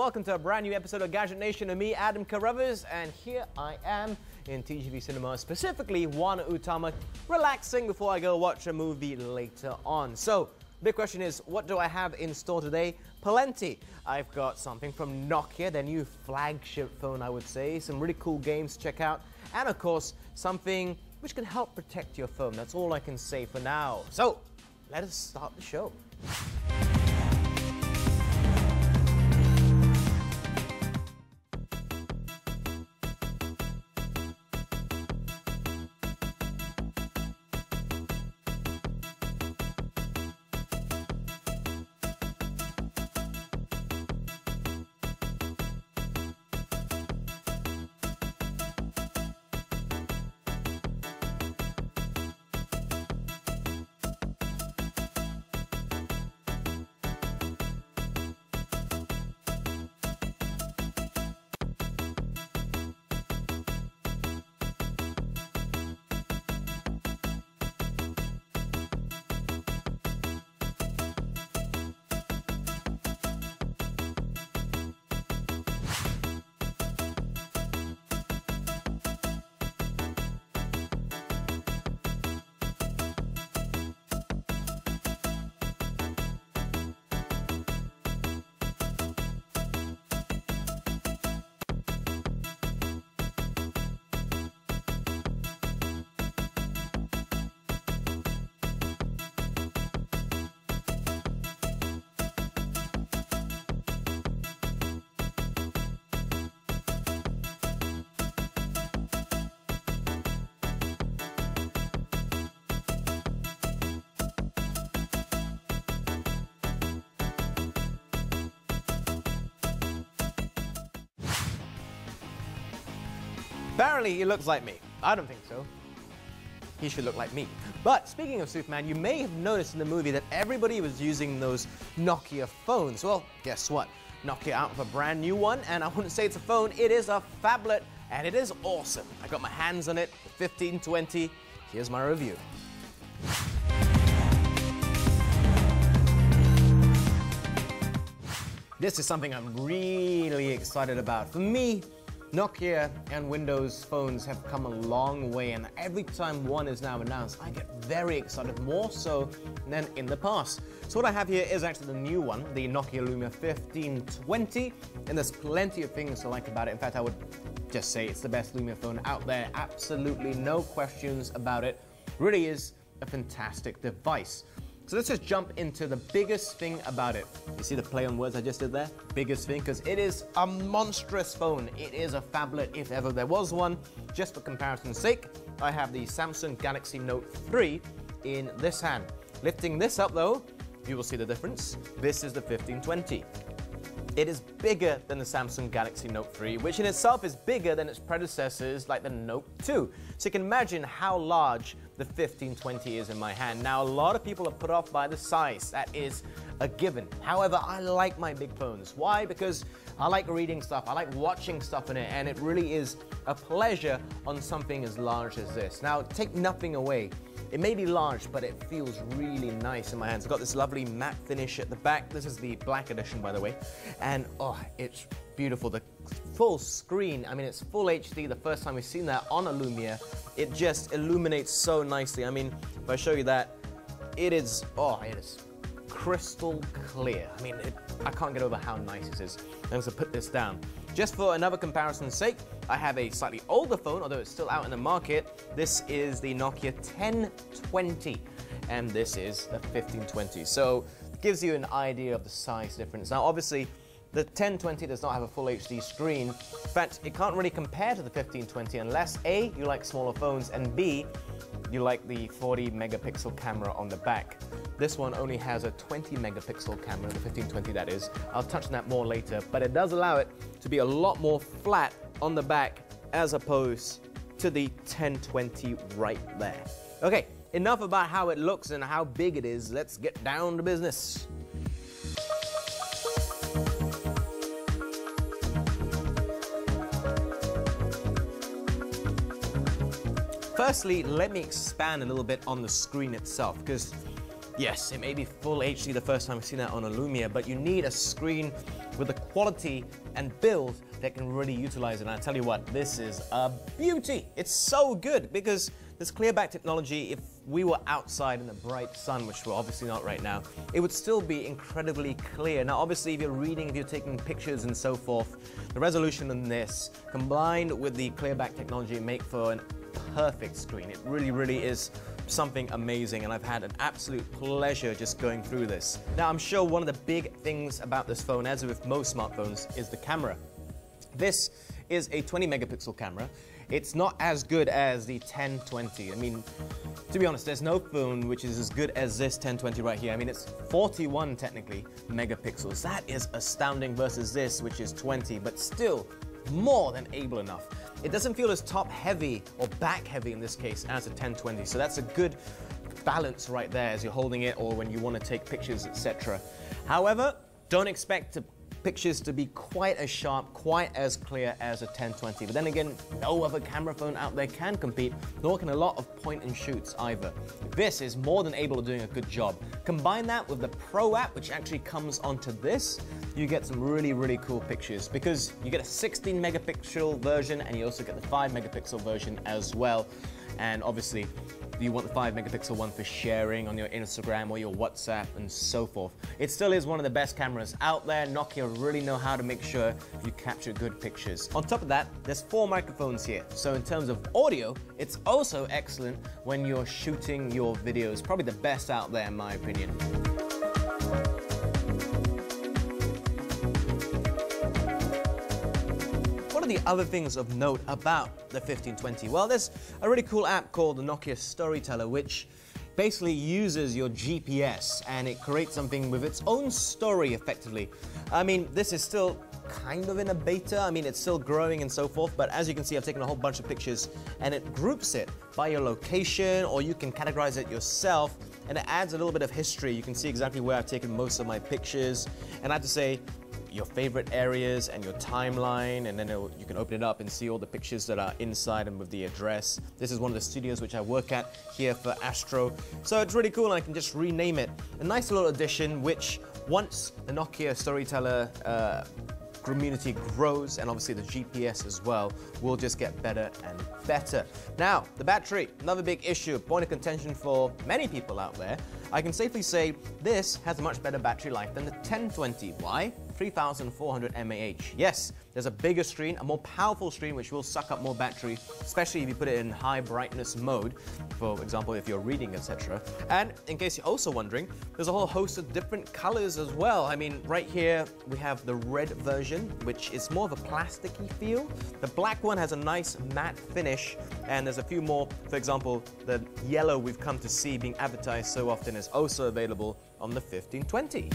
and welcome to a brand new episode of Gadget Nation with me, Adam Carruthers, and here I am in TGV Cinema, specifically 1 Utama, relaxing before I go watch a movie later on. So, big question is, what do I have in store today? Plenty. I've got something from Nokia, their new flagship phone, I would say, some really cool games to check out, and of course, something which can help protect your phone. That's all I can say for now. So, let us start the show. Apparently, he looks like me. I don't think so. He should look like me. But speaking of Superman, you may have noticed in the movie that everybody was using those Nokia phones. Well, guess what? Nokia out with a brand new one, and I wouldn't say it's a phone, it is a phablet, and it is awesome. I got my hands on it, 1520. Here's my review. This is something I'm really excited about. For me, Nokia and Windows phones have come a long way, and every time one is now announced, I get very excited, more so than in the past. So what I have here is actually the new one, the Nokia Lumia 1520, and there's plenty of things to like about it. In fact, I would just say it's the best Lumia phone out there. Absolutely no questions about it. Really is a fantastic device. So let's just jump into the biggest thing about it. You see the play on words I just did there? Biggest thing, because it is a monstrous phone. It is a phablet if ever there was one. Just for comparison's sake, I have the Samsung Galaxy Note 3 in this hand. Lifting this up though, you will see the difference. This is the 1520. It is bigger than the Samsung Galaxy Note 3, which in itself is bigger than its predecessors like the Note 2. So you can imagine how large the 1520 is in my hand. Now, a lot of people are put off by the size. That is a given. However, I like my big phones. Why? Because I like reading stuff, I like watching stuff in it, and it really is a pleasure on something as large as this. Now, take nothing away. It may be large, but it feels really nice in my hands. I've got this lovely matte finish at the back. This is the black edition, by the way. And oh, it's beautiful. The full screen, I mean, it's full HD. The first time we've seen that on a Lumia, it just illuminates so nicely. I mean, if I show you that, it is, oh, it is crystal clear. I mean, it, I can't get over how nice this is. I'm going to put this down. Just for another comparison's sake, I have a slightly older phone, although it's still out in the market. This is the Nokia 1020, and this is the 1520. So it gives you an idea of the size difference. Now, obviously, the 1020 does not have a full HD screen. In fact, it can't really compare to the 1520 unless A, you like smaller phones, and B, you like the 40 megapixel camera on the back. This one only has a 20 megapixel camera, the 1520 that is. I'll touch on that more later, but it does allow it to be a lot more flat on the back as opposed to the 1020 right there. Okay, enough about how it looks and how big it is. Let's get down to business. Firstly, let me expand a little bit on the screen itself, because yes, it may be full HD the first time I've seen that on a Lumia, but you need a screen with the quality and build that can really utilize it. And I tell you what, this is a beauty. It's so good because this ClearBlack technology, if we were outside in the bright sun, which we're obviously not right now, it would still be incredibly clear. Now, obviously, if you're reading, if you're taking pictures and so forth, the resolution in this, combined with the ClearBlack technology, make for an perfect screen. It really, really is something amazing and I've had an absolute pleasure just going through this. Now I'm sure one of the big things about this phone, as with most smartphones, is the camera. This is a 20 megapixel camera. It's not as good as the 1020. I mean, to be honest, there's no phone which is as good as this 1020 right here. I mean, it's 41 technically megapixels. That is astounding versus this, which is 20, but still more than able enough. It doesn't feel as top heavy or back heavy in this case as a 1020. So that's a good balance right there as you're holding it or when you want to take pictures, etc. However, don't expect to pictures to be quite as sharp, quite as clear as a 1020. But then again, no other camera phone out there can compete, nor can a lot of point and shoots either. This is more than able to doing a good job. Combine that with the Pro app, which actually comes onto this, you get some really, really cool pictures because you get a 16 megapixel version and you also get the 5 megapixel version as well. And obviously, you want the 5 megapixel one for sharing on your Instagram or your WhatsApp and so forth. It still is one of the best cameras out there. Nokia really know how to make sure you capture good pictures. On top of that, there's four microphones here. So in terms of audio, it's also excellent when you're shooting your videos. Probably the best out there in my opinion. Other things of note about the 1520? Well, there's a really cool app called the Nokia Storyteller, which basically uses your GPS and it creates something with its own story effectively. I mean, this is still kind of in a beta. I mean, it's still growing and so forth, but as you can see, I've taken a whole bunch of pictures and it groups it by your location or you can categorize it yourself and it adds a little bit of history. You can see exactly where I've taken most of my pictures. And I have to say, your favorite areas and your timeline and then you can open it up and see all the pictures that are inside and with the address. This is one of the studios which I work at here for Astro. So it's really cool and I can just rename it. A nice little addition which once the Nokia Storyteller uh, community grows and obviously the GPS as well will just get better and better. Now, the battery, another big issue, point of contention for many people out there. I can safely say this has a much better battery life than the 1020. Why? 3400 mAh. Yes, there's a bigger screen, a more powerful screen which will suck up more battery, especially if you put it in high brightness mode, for example, if you're reading, etc. And in case you're also wondering, there's a whole host of different colors as well. I mean, right here we have the red version, which is more of a plasticky feel. The black one has a nice matte finish, and there's a few more. For example, the yellow we've come to see being advertised so often is also available on the 1520.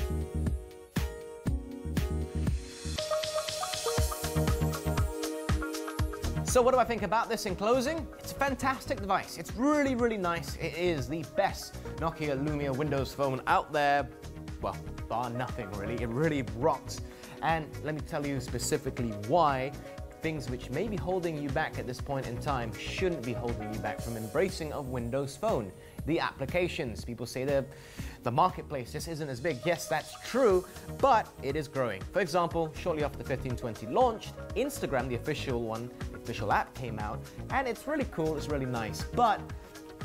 So what do I think about this in closing? It's a fantastic device. It's really, really nice. It is the best Nokia Lumia Windows phone out there. Well, bar nothing really. It really rocks. And let me tell you specifically why things which may be holding you back at this point in time shouldn't be holding you back from embracing a Windows phone. The applications, people say the, the marketplace just isn't as big. Yes, that's true, but it is growing. For example, shortly after the 1520 launched, Instagram, the official one, official app came out, and it's really cool, it's really nice. But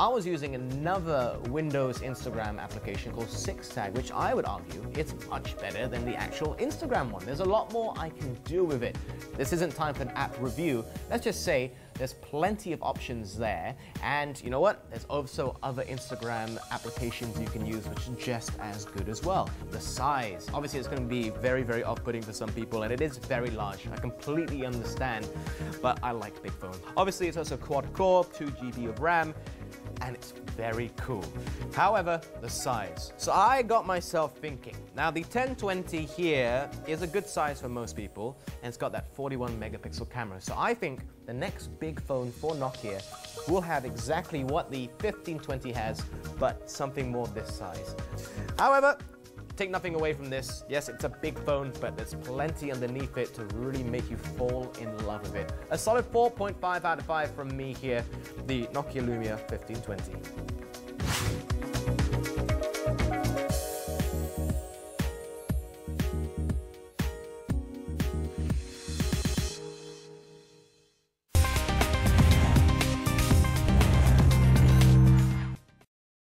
I was using another Windows Instagram application called 6tag, which I would argue it's much better than the actual Instagram one. There's a lot more I can do with it. This isn't time for an app review. Let's just say there's plenty of options there. And you know what? There's also other Instagram applications you can use which are just as good as well. The size. Obviously, it's going to be very, very off-putting for some people, and it is very large. I completely understand, but I like big phones. Obviously, it's also quad-core, 2 GB of RAM, and it's very cool. However, the size. So I got myself thinking. Now the 1020 here is a good size for most people, and it's got that 41 megapixel camera. So I think the next big phone for Nokia will have exactly what the 1520 has, but something more this size. However, Take nothing away from this. Yes, it's a big phone, but there's plenty underneath it to really make you fall in love with it. A solid 4.5 out of 5 from me here, the Nokia Lumia 1520.